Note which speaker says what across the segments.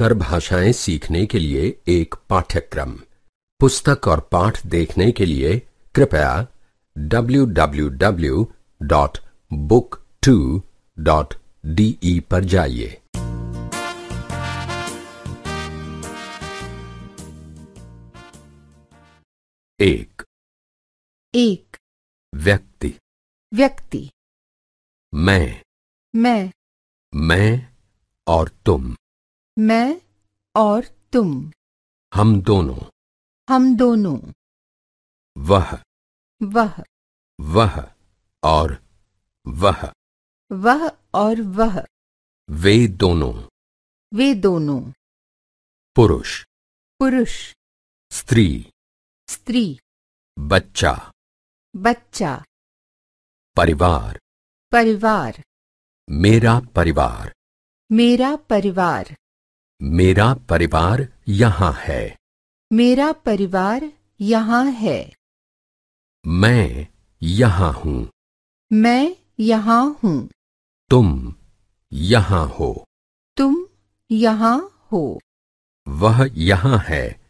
Speaker 1: कर भाषाएँ सीखने के लिए एक पाठ्यक्रम। पुस्तक और पाठ देखने के लिए कृपया www.book2.de पर जाइए। एक।
Speaker 2: एक।
Speaker 1: व्यक्ति।
Speaker 2: व्यक्ति।
Speaker 1: मैं।
Speaker 2: मैं।
Speaker 1: मैं और तुम।
Speaker 2: मैं और तुम।
Speaker 1: हम दोनों।
Speaker 2: हम दोनों।
Speaker 1: वह।
Speaker 2: वह।
Speaker 1: वह और वह।
Speaker 2: वह और वह।
Speaker 1: वे दोनों।
Speaker 2: वे दोनों।
Speaker 1: पुरुष।
Speaker 2: पुरुष।
Speaker 1: स्त्री।
Speaker 2: स्त्री।
Speaker 1: बच्चा।
Speaker 2: बच्चा।
Speaker 1: परिवार।
Speaker 2: परिवार।
Speaker 1: मेरा परिवार।
Speaker 2: मेरा परिवार।
Speaker 1: मेरा परिवार यहाँ है।
Speaker 2: मेरा परिवार यहाँ है।
Speaker 1: मैं यहाँ हूँ।
Speaker 2: मैं यहाँ हूँ।
Speaker 1: तुम यहाँ हो।
Speaker 2: तुम यहाँ हो।
Speaker 1: वह यहाँ है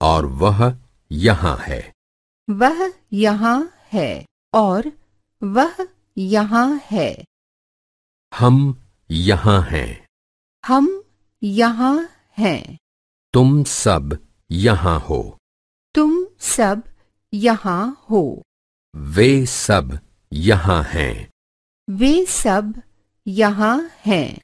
Speaker 1: और वह यहाँ है।
Speaker 2: वह यहाँ है और वह यहाँ है।
Speaker 1: हम यहाँ हैं।
Speaker 2: हम यहाँ हैं।
Speaker 1: तुम सब यहाँ हो।
Speaker 2: तुम सब यहाँ हो।
Speaker 1: वे सब यहाँ हैं।
Speaker 2: वे सब यहाँ हैं।